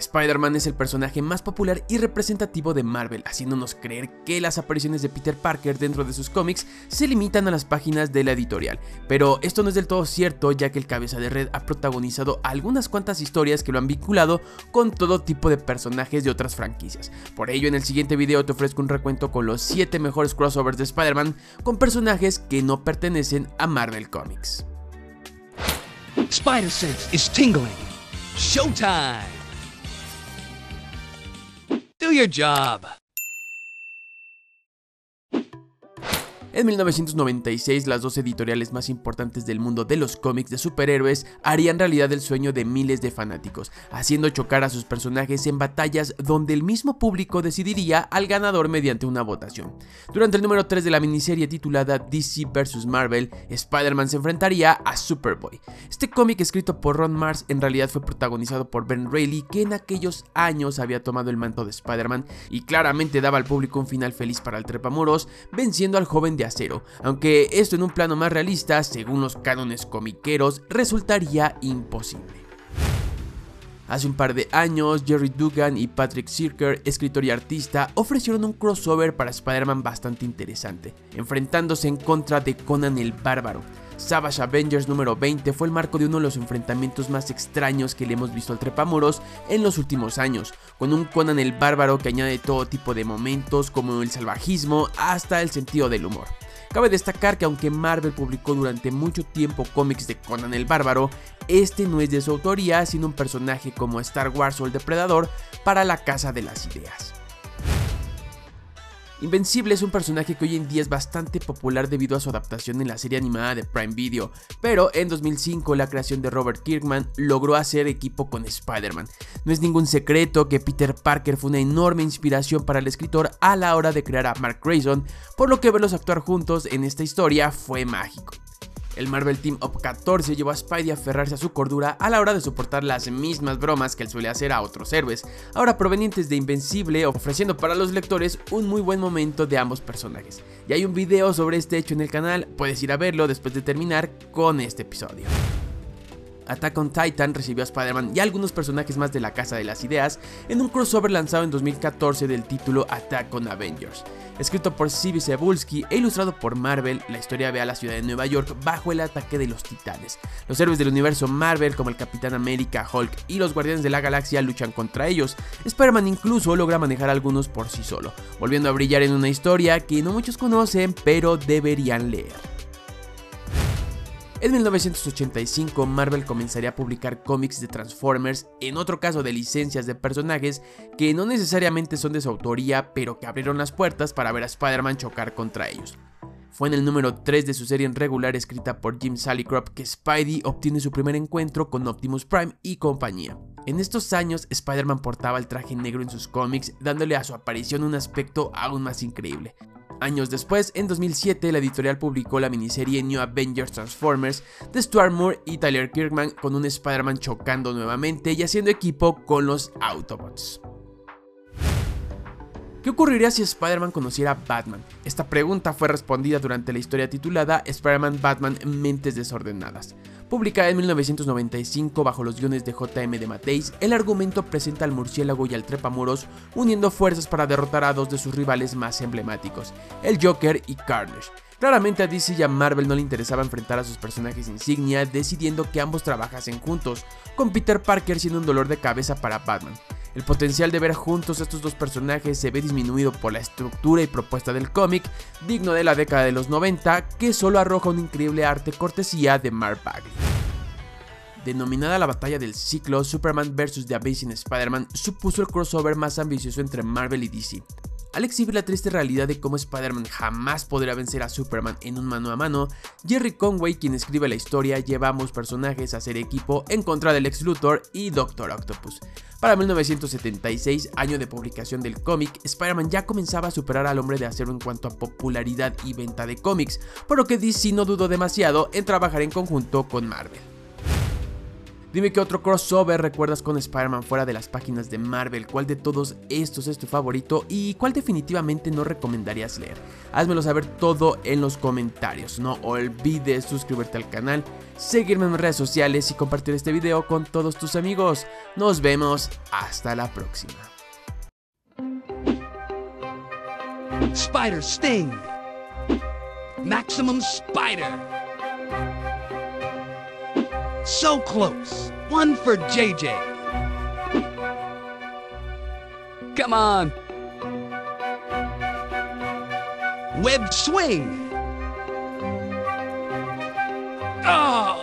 Spider-Man es el personaje más popular y representativo de Marvel, haciéndonos creer que las apariciones de Peter Parker dentro de sus cómics se limitan a las páginas de la editorial. Pero esto no es del todo cierto, ya que el cabeza de red ha protagonizado algunas cuantas historias que lo han vinculado con todo tipo de personajes de otras franquicias. Por ello, en el siguiente video te ofrezco un recuento con los 7 mejores crossovers de Spider-Man con personajes que no pertenecen a Marvel Comics. Spider sense is tingling. Showtime! Your job. En 1996, las dos editoriales más importantes del mundo de los cómics de superhéroes harían realidad el sueño de miles de fanáticos, haciendo chocar a sus personajes en batallas donde el mismo público decidiría al ganador mediante una votación. Durante el número 3 de la miniserie titulada DC vs. Marvel, Spider-Man se enfrentaría a Superboy. Este cómic escrito por Ron Mars en realidad fue protagonizado por Ben Reilly, que en aquellos años había tomado el manto de Spider-Man y claramente daba al público un final feliz para el trepamuros, venciendo al joven acero, aunque esto en un plano más realista, según los cánones comiqueros, resultaría imposible. Hace un par de años, Jerry Dugan y Patrick Sirker, escritor y artista, ofrecieron un crossover para Spider-Man bastante interesante, enfrentándose en contra de Conan el Bárbaro. Savage Avengers número 20 fue el marco de uno de los enfrentamientos más extraños que le hemos visto al Trepamuros en los últimos años, con un Conan el Bárbaro que añade todo tipo de momentos como el salvajismo hasta el sentido del humor. Cabe destacar que aunque Marvel publicó durante mucho tiempo cómics de Conan el Bárbaro, este no es de su autoría, sino un personaje como Star Wars o el Depredador para la Casa de las Ideas. Invencible es un personaje que hoy en día es bastante popular debido a su adaptación en la serie animada de Prime Video, pero en 2005 la creación de Robert Kirkman logró hacer equipo con Spider-Man. No es ningún secreto que Peter Parker fue una enorme inspiración para el escritor a la hora de crear a Mark Grayson, por lo que verlos actuar juntos en esta historia fue mágico. El Marvel Team Up 14 llevó a Spidey a aferrarse a su cordura a la hora de soportar las mismas bromas que él suele hacer a otros héroes, ahora provenientes de Invencible, ofreciendo para los lectores un muy buen momento de ambos personajes. Y hay un video sobre este hecho en el canal, puedes ir a verlo después de terminar con este episodio. Attack on Titan recibió a Spider-Man y algunos personajes más de la Casa de las Ideas en un crossover lanzado en 2014 del título Attack on Avengers. Escrito por C.B. Cebulski e ilustrado por Marvel, la historia ve a la ciudad de Nueva York bajo el ataque de los titanes. Los héroes del universo Marvel, como el Capitán América, Hulk y los Guardianes de la Galaxia, luchan contra ellos. Spider-Man incluso logra manejar algunos por sí solo, volviendo a brillar en una historia que no muchos conocen, pero deberían leer. En 1985 Marvel comenzaría a publicar cómics de Transformers, en otro caso de licencias de personajes que no necesariamente son de su autoría, pero que abrieron las puertas para ver a Spider-Man chocar contra ellos. Fue en el número 3 de su serie en regular escrita por Jim Salicrop que Spidey obtiene su primer encuentro con Optimus Prime y compañía. En estos años, Spider-Man portaba el traje negro en sus cómics, dándole a su aparición un aspecto aún más increíble. Años después, en 2007, la editorial publicó la miniserie New Avengers Transformers de Stuart Moore y Tyler Kirkman con un Spider-Man chocando nuevamente y haciendo equipo con los Autobots. ¿Qué ocurriría si Spider-Man conociera a Batman? Esta pregunta fue respondida durante la historia titulada Spider-Man Batman Mentes Desordenadas. Publicada en 1995 bajo los guiones de JM de Mateis, el argumento presenta al murciélago y al trepamuros uniendo fuerzas para derrotar a dos de sus rivales más emblemáticos, el Joker y Carnage. Claramente a DC y a Marvel no le interesaba enfrentar a sus personajes insignia, decidiendo que ambos trabajasen juntos, con Peter Parker siendo un dolor de cabeza para Batman. El potencial de ver juntos a estos dos personajes se ve disminuido por la estructura y propuesta del cómic, digno de la década de los 90, que solo arroja un increíble arte cortesía de Mark Bagley. Denominada la batalla del ciclo, Superman vs. The Amazing Spider-Man supuso el crossover más ambicioso entre Marvel y DC. Al exhibir la triste realidad de cómo Spider-Man jamás podrá vencer a Superman en un mano a mano, Jerry Conway, quien escribe la historia, lleva ambos personajes a hacer equipo en contra del ex Luthor y Doctor Octopus. Para 1976, año de publicación del cómic, Spider-Man ya comenzaba a superar al hombre de acero en cuanto a popularidad y venta de cómics, por lo que DC no dudó demasiado en trabajar en conjunto con Marvel. Dime qué otro crossover recuerdas con Spider-Man fuera de las páginas de Marvel, cuál de todos estos es tu favorito y cuál definitivamente no recomendarías leer. Házmelo saber todo en los comentarios. No olvides suscribirte al canal, seguirme en redes sociales y compartir este video con todos tus amigos. Nos vemos hasta la próxima. Spider Sting. Maximum Spider. So close. One for JJ. Come on. Web swing. Oh!